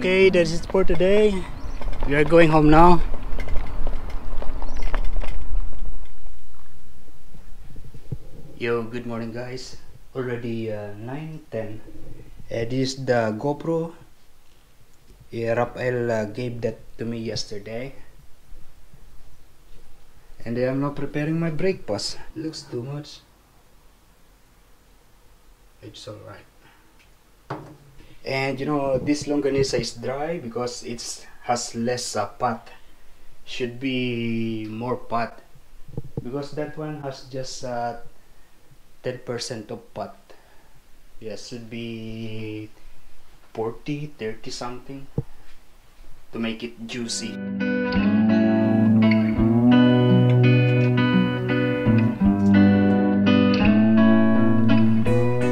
Okay, that's it for today. We are going home now. Yo, good morning guys. Already uh, 9, 10. Uh, this is the GoPro. Yeah, Rafael uh, gave that to me yesterday. And I am now preparing my breakfast. Looks too much. It's alright. And you know, this longanisa is dry because it has less uh. Should be more pot. Because that one has just uh, 10% of pot. Yes, should be 40, 30 something to make it juicy.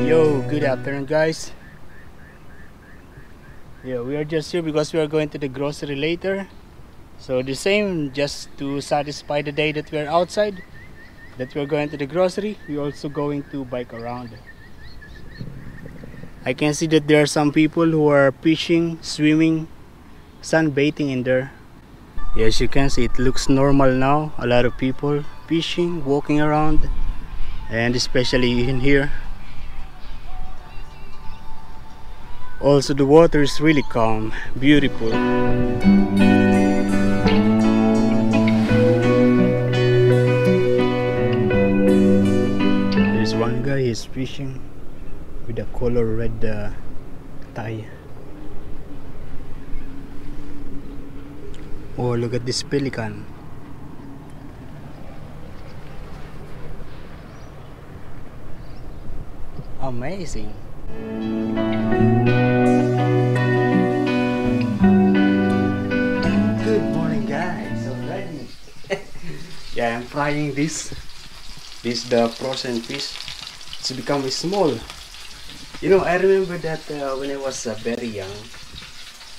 Yo, good afternoon guys. Yeah, we are just here because we are going to the grocery later. So the same just to satisfy the day that we are outside that we're going to the grocery we're also going to bike around. I can see that there are some people who are fishing swimming sunbathing in there. Yes you can see it looks normal now. A lot of people fishing walking around and especially in here also the water is really calm beautiful. There's one guy is fishing with a color red uh, tie. Oh look at this pelican. Amazing frying this this the frozen fish it's become small. You know i remember that uh, when i was uh, very young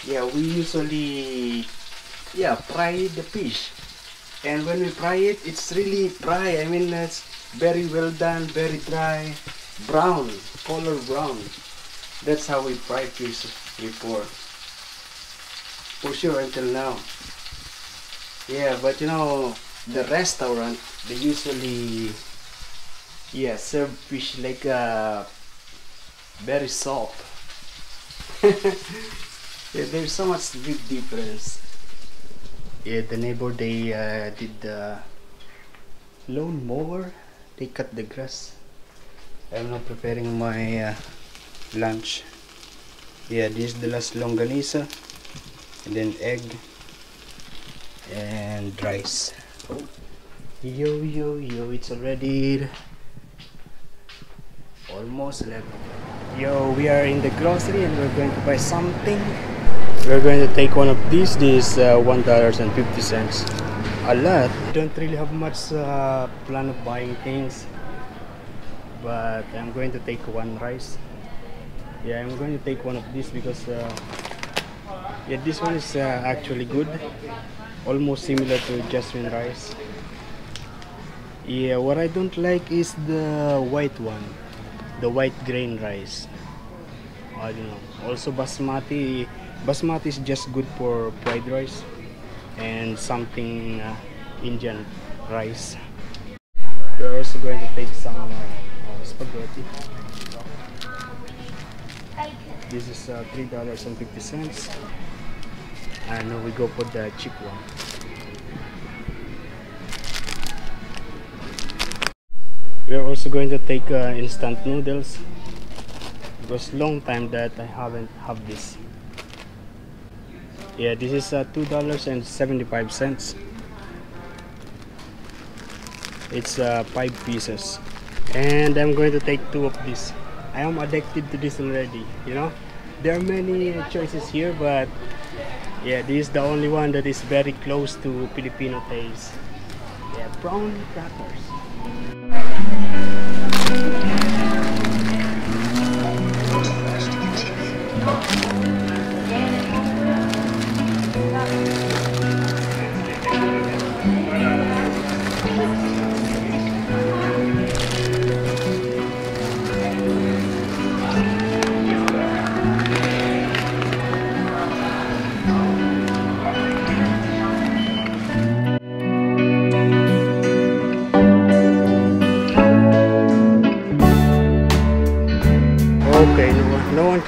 yeah we usually yeah fry the fish. And when we fry it it's really dry. I mean it's very well done very dry brown color brown. That's how we fry fish before. For sure until now. Yeah but you know the restaurant they usually yeah serve fish like uh very soft. Yeah, there's so much big difference. Yeah the neighbor they uh, did the lawn mower they cut the grass. I'm now preparing my uh, lunch. Yeah this is the last longanisa and then egg and rice yo yo yo it's already almost 11 yo we are in the grocery and we're going to buy something. We're going to take one of these this uh, one dollars and 50 cents. A lot. I don't really have much uh, plan of buying things but I'm going to take one rice. Yeah I'm going to take one of these because uh, yeah this one is uh, actually good almost similar to jasmine rice. Yeah what I don't like is the white one the white grain rice. I don't know. Also basmati basmati is just good for fried rice and something uh, Indian rice. We're also going to take some uh, uh, spaghetti. This is uh, three dollars and we go for the cheap one. We are also going to take uh, instant noodles. It was long time that I haven't have this. Yeah this is uh, two dollars and 75 cents. It's uh, five pieces. And I'm going to take two of these. I am addicted to this already you know? There are many choices here but yeah, this is the only one that is very close to Filipino taste. Yeah, brown crackers.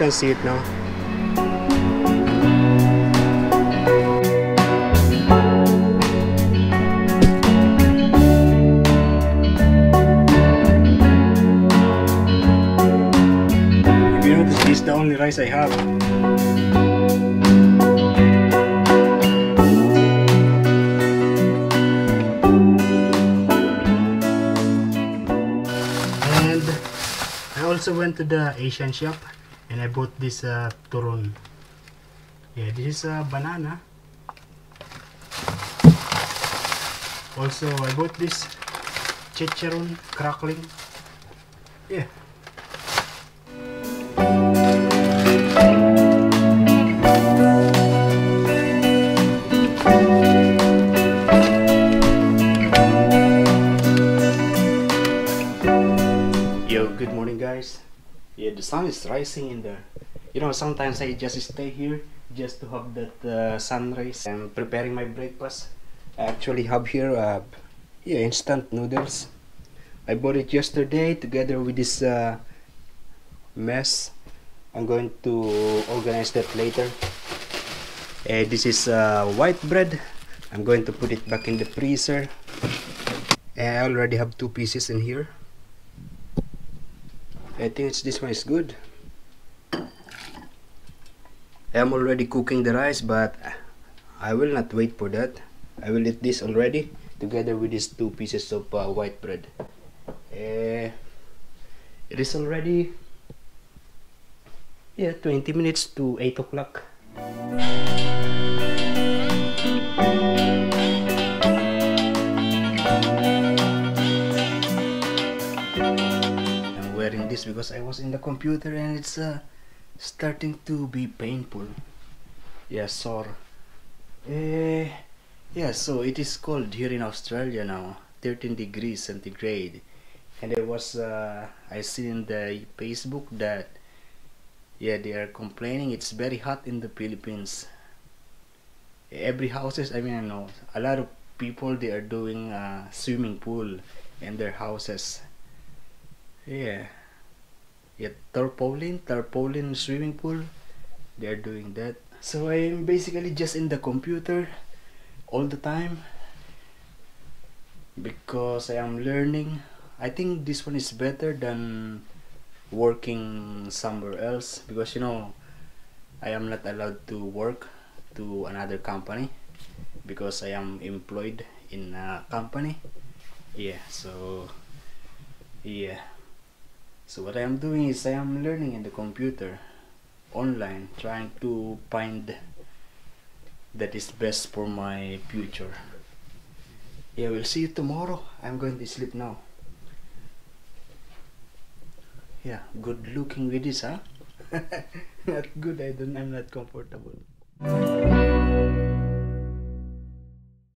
Can see it now. If you notice, this is the only rice I have. And I also went to the Asian shop and I bought this uh, turon. Yeah, this is a banana. Also, I bought this chicharon crackling. Yeah. Yo, good morning guys. Yeah, the sun is rising in there. You know, sometimes I just stay here just to have that uh, rays. I'm preparing my breakfast. I actually have here uh, yeah, instant noodles. I bought it yesterday together with this uh, mess. I'm going to organize that later. Uh, this is uh, white bread. I'm going to put it back in the freezer. I already have two pieces in here. I think it's this one is good. I'm already cooking the rice, but I will not wait for that. I will eat this already together with these two pieces of uh, white bread. Eh, it is already yeah 20 minutes to 8 o'clock. This because I was in the computer and it's uh, starting to be painful. Yeah, sore. Eh, yeah, so it is cold here in Australia now, 13 degrees centigrade. And there was, uh, I see in the Facebook that, yeah, they are complaining it's very hot in the Philippines. Every houses, I mean, I know a lot of people they are doing a swimming pool in their houses. Yeah. Yeah, tarpaulin, tarpaulin swimming pool. They're doing that. So I'm basically just in the computer all the time because I am learning. I think this one is better than working somewhere else because you know I am not allowed to work to another company because I am employed in a company. Yeah, so yeah. So what I am doing is I am learning in the computer online trying to find that is best for my future. Yeah, we'll see you tomorrow. I'm going to sleep now. Yeah, good looking with this, huh? not good. I don't. I'm not comfortable.